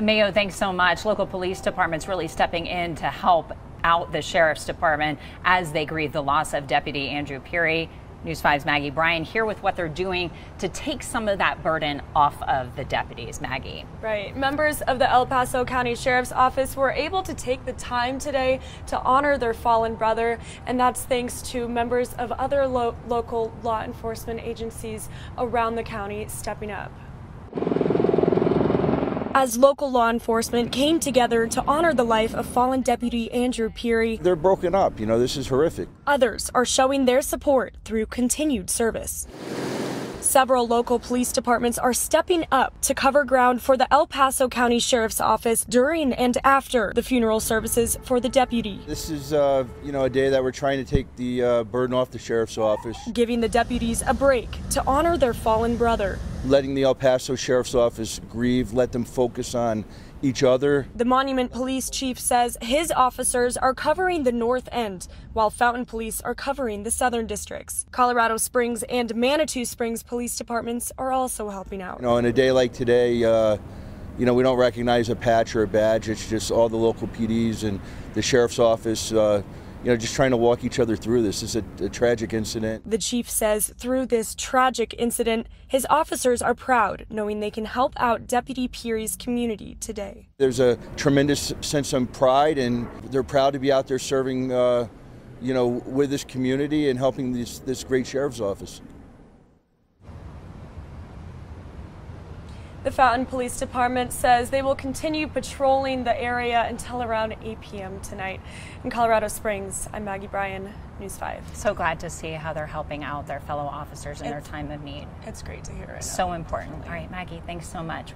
Mayo, thanks so much. Local police departments really stepping in to help out the sheriff's department as they grieve the loss of Deputy Andrew Peary. News 5's Maggie Bryan here with what they're doing to take some of that burden off of the deputies. Maggie. Right. Members of the El Paso County Sheriff's Office were able to take the time today to honor their fallen brother, and that's thanks to members of other lo local law enforcement agencies around the county stepping up as local law enforcement came together to honor the life of fallen Deputy Andrew Peary. They're broken up. You know, this is horrific. Others are showing their support through continued service. Several local police departments are stepping up to cover ground for the El Paso County Sheriff's Office during and after the funeral services for the deputy. This is, uh, you know, a day that we're trying to take the uh, burden off the sheriff's office. Giving the deputies a break to honor their fallen brother. Letting the El Paso Sheriff's Office grieve, let them focus on each other. The Monument Police Chief says his officers are covering the north end, while Fountain Police are covering the southern districts. Colorado Springs and Manitou Springs Police Departments are also helping out. You know, on a day like today, uh, you know, we don't recognize a patch or a badge. It's just all the local PDs and the sheriff's office. Uh, you know, just trying to walk each other through this. Is a, a, tragic incident. The chief says through this tragic incident, his officers are proud knowing they can help out Deputy Peary's community today. There's a tremendous sense of pride, and they're proud to be out there serving, uh, you know, with this community and helping this, this great sheriff's office. The Fountain Police Department says they will continue patrolling the area until around 8 p.m. tonight. In Colorado Springs, I'm Maggie Bryan, News 5. So glad to see how they're helping out their fellow officers in it's, their time of need. It's great to hear it. So important. All right, Maggie, thanks so much.